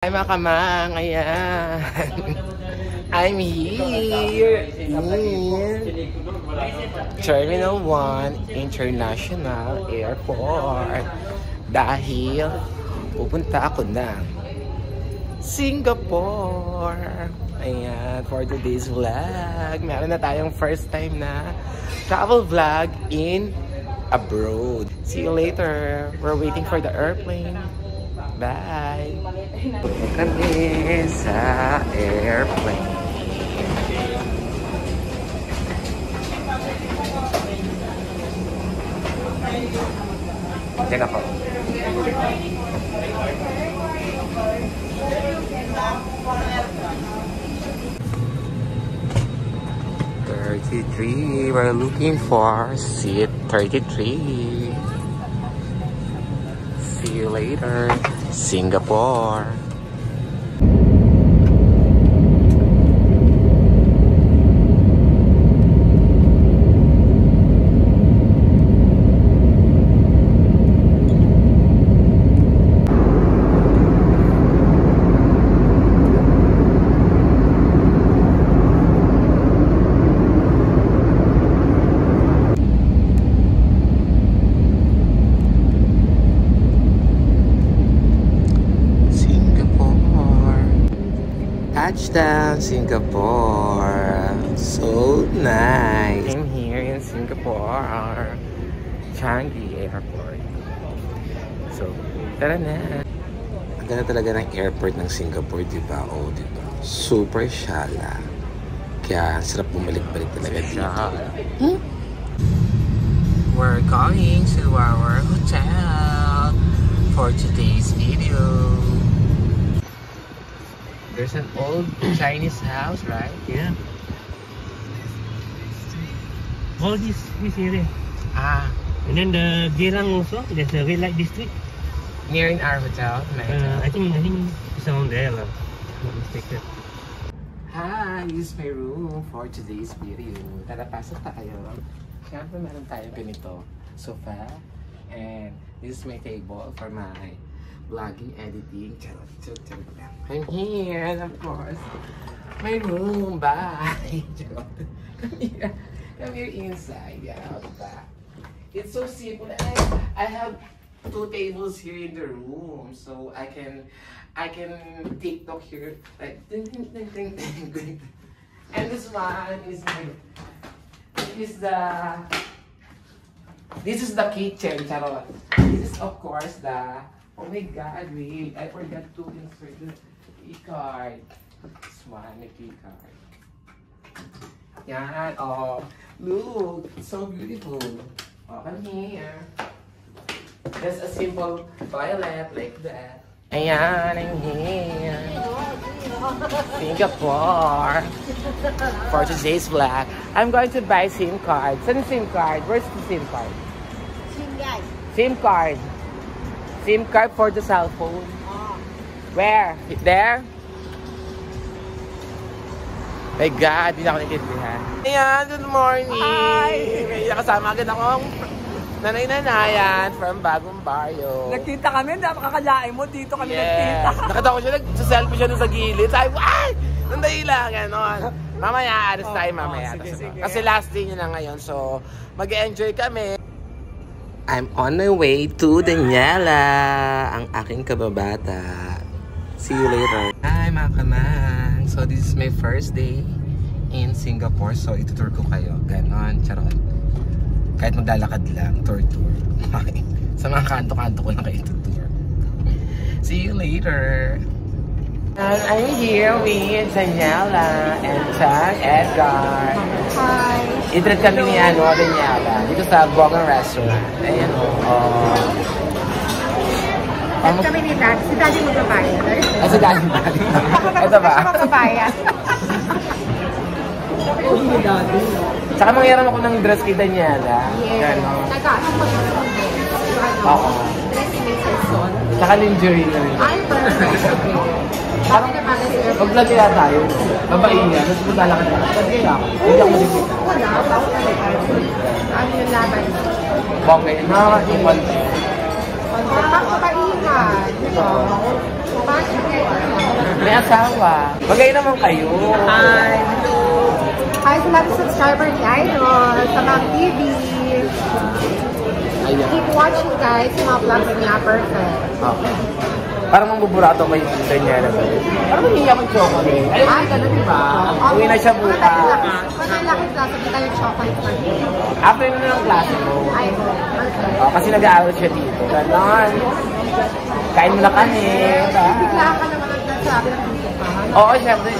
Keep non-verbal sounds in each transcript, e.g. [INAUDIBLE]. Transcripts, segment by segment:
Hi mga kamang, ayan. I'm here in Terminal 1 International Airport dahil pupunta ako ng Singapore. Ayan, for today's vlog. Meron na tayong first time na travel vlog in abroad. See you later. We're waiting for the airplane. Bye! Kami sa airplane. Yan ako. Thirty-three. We're looking for seat thirty-three. See you later. Singapore. Touchdown, Singapore. So nice. I'm here in Singapore, Changi Airport. So, tara na. Ang ganda talaga ng airport ng Singapore, di ba? Oh, di ba? Super shala. Kaya, sarap bumalik-balik talaga dito. Hmm? We're going to our There's an old Chinese house, right? Yeah. All this this area. Ah, And then the Geylang also, there's a red light district. near in our hotel. Uh. I think I think it's around there lah. Not mistaken. Hi, this is my room for today's video. Tara, pasok tayo. Siyempre, meron tayo ganito. Sofa. And this is my table for my vlogging, editing. Charot, charot, charot lang. I'm here, and of course, my room. Bye. [LAUGHS] Charot. Come here. Come here inside. Yeah, diba? It's so simple. I, I have two tables here in the room, so I can I can TikTok here like ding ding ding ding [LAUGHS] ding. ding. And this one is my this is the this is the kitchen, charot. This is of course the oh my god, wait, I forgot to insert the key card. This one, the key card. Yan, oh, look, it's so beautiful. Oh, come here. Just a simple toilet like that. Ayan, I'm here. Singapore. For today's vlog, I'm going to buy SIM card. Saan yung SIM card? Where's the SIM card? SIM card. SIM card for the cell phone. Where? There? My God, hindi na ako naintindihan. Ayan, good morning! Hi! May kasama agad akong nanay-nanayan from Bagong Barrio. Nagkita kami, napakakalain mo. Dito kami Yes. nagkita. Nakita ko siya, nag-selfie siya sa gilid. Sabi, ay! Nandali lang, gano'n. Mamaya, alis Oh, tayo oh, mamaya. sige, Tapos, sige. Kasi last day niya na ngayon, so mag-enjoy kami. I'm on my way to Daniela, ang aking kababata. See you later. Hi mga kamang. So this is my first day in Singapore. So itutour ko kayo. Ganon, charot. Kahit maglalakad lang, tour-tour. Okay. [LAUGHS] Sa mga kanto-kanto ko lang kayo itutour. See you later. And I'm here with Daniela and Chang Edgar. Hi. Itreat kami ni ano, Daniela, dito sa Bogan Restaurant. Ayan o. Oh. At kami ni Dad, si Daddy magbabayad. Ah, sa dami ba? Ito ba? Magbabayad. [LAUGHS] Tsaka mangyaram ako ng dress kay Daniela. Ganon. Nag-aasang po yung Oo. Dressing may season. Tsaka lingerie na rin. Ay, perfect. Parang na sir? mag-vlog kaya tayo. Babae niya, tapos maglalakad ka. Pwede kaya ako. Hindi ako masikita. Wala, bawal talaga. Ano yung laban? Okay, nakaka-iwan. Kabaihan. Diba? Bakit? May asawa. Bagay naman kayo. Hi. Hi sa lahat ng subscriber ni Idol sa Ma'am TV. Ayan. Keep watching guys mga vlogs niya. Perfect. Okay. Parang mambuburato kayo yung Daniela. Parang mahihiya akong chocolate. Ayun, Ay, ganun di ba? Uwi na siya bukas. Manalaki klase di tayo chocolate me. After na ng klase mo. Ay, perfect. Oh, kasi nag-aaral siya dito. Ganon. Kain mo na kami. Bigla ka naman ang nagsabi ng. Oo, syempre.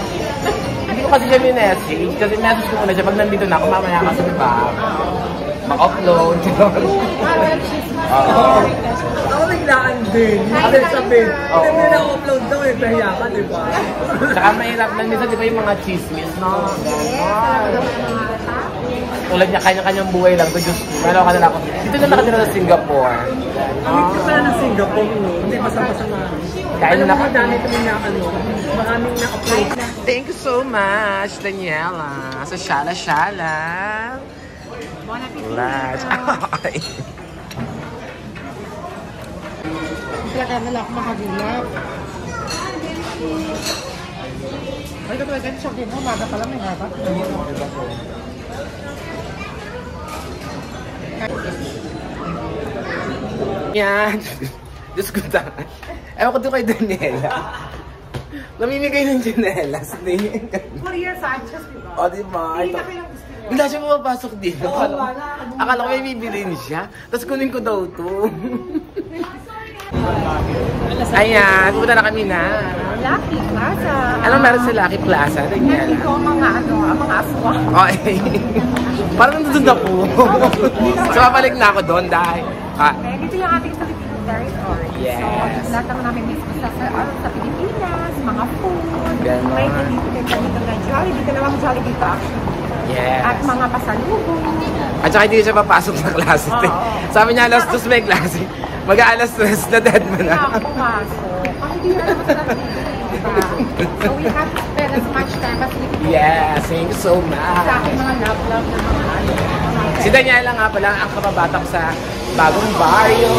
Hindi ko kasi siya minessage. Kasi message ko muna siya pag nandito na ako. Mamaya kasi diba? Ma-upload. [LAUGHS] Ah, well, she's Oo. Ako biglaan din. Hi, Kasi sabi, hindi mo na-upload daw eh, kaya ka, di ba? Saka mahirap na minsan di ba yung mga chismis, no? Tulad niya, kanya-kanyang buhay lang. But just, meron ka na lang ako. Dito na nakatira sa Singapore. Ang ka pala ng Singapore, no? Hindi pasama-sama. Kain Alam na mo, dami kami na ano, maraming na-upload. Thank you so much, Daniela. Sa Shala Shala. Lunch. Ay. Talaga na lang ako makagulap. Ay, ito talaga yung chocolate mo. Umaga pa lang may habat. Yan. Diyos ko ta. Ewan ko doon kay Daniela. Namimigay ng chinelas. Korea Sanchez, di ba? o, di ba? Hindi Ito. na Bigla siya pumapasok dito. Akala, ko- akala ko may bibilin siya. Tapos kunin ko daw to. [LAUGHS] Ayan, pupunta na kami na. Lucky Plaza. Anong meron sa Lucky Plaza, Nandito Daniela? ang mga ano, mga aswang. Okay. Parang nandun na po. [LAUGHS] so, babalik na ako doon dahil... Ah, Eh, dito yung ating Filipino territory. Yes. So, lahat naman namin mismo sa, sa, ano, sa Pilipinas, mga food. Ganon. May dito dito dito na Jollibee. Dalawang Jollibee actually. yes. At mga pasalubong. At saka hindi siya papasok sa klase. Oo. [LAUGHS] Sabi niya, alas dos may klase. Mag-aalas dos na dead mo na. ako pumasok. Kasi di na naman sila diba? So we have to spend as much time as we can. Yes, thank you so Sa much. mga love-love na mga ano. Si Daniela nga pala ang kababatang sa bagong baryo.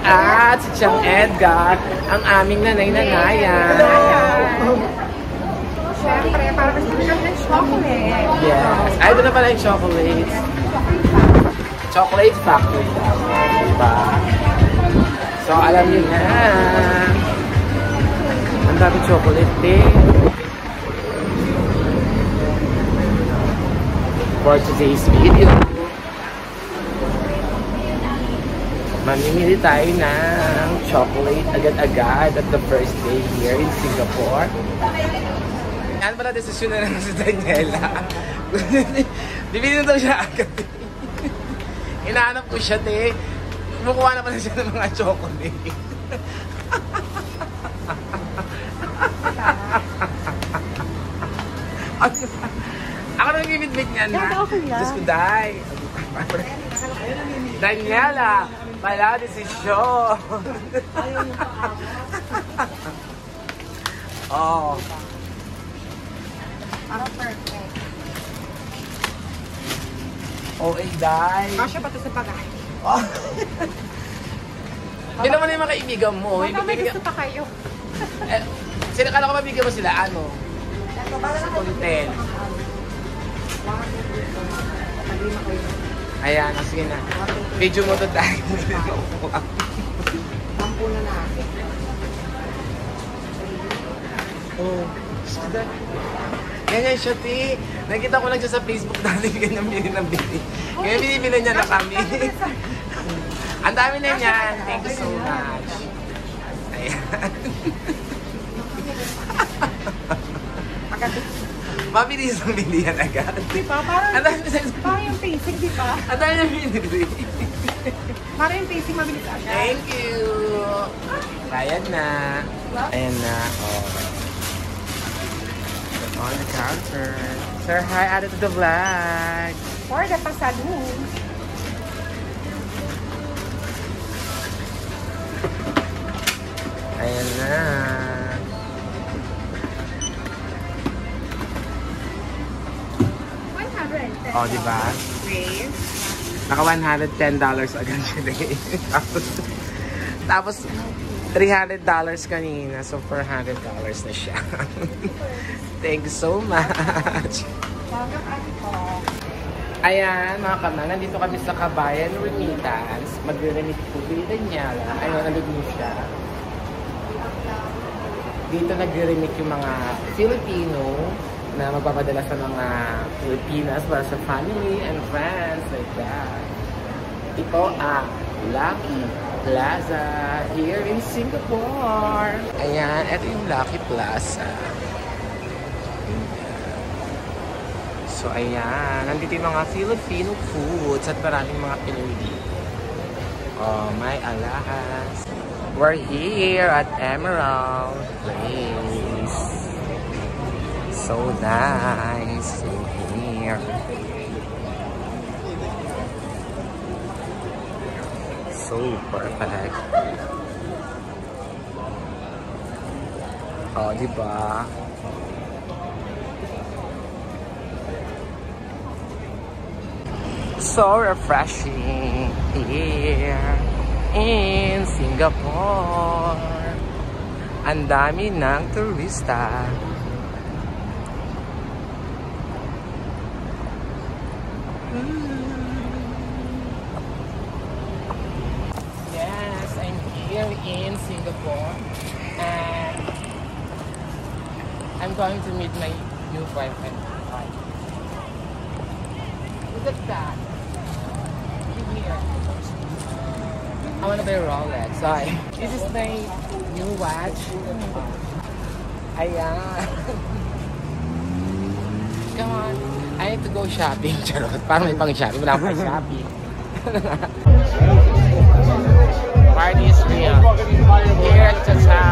At si Chang Edgar, ang aming nanay-nanayan. Siyempre, para kasi kami ng chocolate. Yes. Ay, ito na pala yung chocolates. Chocolate factory. Diba? So, alam niyo na. Ang dami chocolate din. For today's video. Mamimili tayo ng chocolate agad-agad at the first day here in Singapore. Yan pala desisyon na lang si Daniela. [LAUGHS] Bibili na daw siya agad. Inaanap ko siya, te. Kumukuha na pala siya ng mga chocolate. [LAUGHS] Ako na nag-ibig niyan na. Diyos ko, Day. Daniela, pala desisyon. [LAUGHS] oh. Para perfect. Oh, eh, Day. Kasya pa ito sa pagkain. Oh. [LAUGHS] Yun naman yung mga kaibigan mo. Baka may gusto pa kayo. [LAUGHS] eh, sila kala ko mabigyan mo sila, ano? Content. Ayan, sige na. Video mo to tayo. Tampo na natin. oh, sige. Ganyan siya, ti. Nakita ko lang siya sa Facebook [LAUGHS] dati, ganyan bili ng bili. Kaya binibili niya na kami. [LAUGHS] Ang dami na niyan. Thank you so much. Ayan. Mabilis ang bilihan agad. Di ba? Parang, Ang dami na parang yung pacing, di ba? Ang dami na binili. Parang yung pacing mabilis agad. Thank you. Bayad na. Ayan na. Oh. On the counter. Sir, hi. Added to the vlog. For the pasalubong. Ayan na. Oh, di ba? Naka $110 agad eh. tapos, tapos, $300 kanina. So, $400 na siya. [LAUGHS] Thank you so much. Ayan, mga kaman, nandito kami sa Kabayan Remittance. Magre-remit po kay Daniela. Ayun, nandun siya. Dito nagre-remit yung mga Filipino na magpapadala sa mga Pilipinas para sa family and friends like that. Ito ang Lucky Plaza here in Singapore. Ayan, ito yung Lucky Plaza. So, ayan. Nandito yung mga Filipino foods at maraming mga Pinoy dito. Oh, may alahas. We're here at Emerald Place. So nice in here. So perfect. Oh, di ba? so refreshing here in Singapore. Ang dami ng turista. Yes, I'm here in Singapore and I'm going to meet my new boyfriend. Look at that. I want to buy a Rolex. Sorry. This is my new watch. Uh, Ayan. [LAUGHS] come on. I need to go shopping. [LAUGHS] Parang may pang-shopping. Wala pang shopping. [LAUGHS] Party is real. Here at Tata.